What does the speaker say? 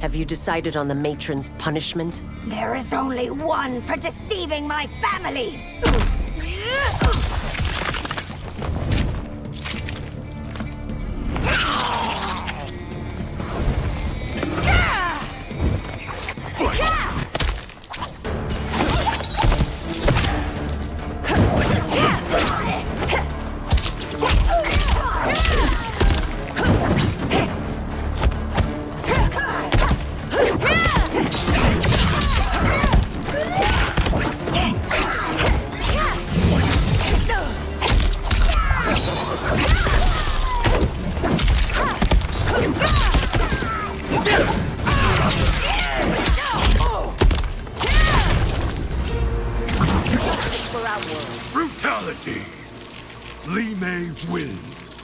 Have you decided on the matron's punishment? There is only one for deceiving my family! Brutality! Li Mei wins.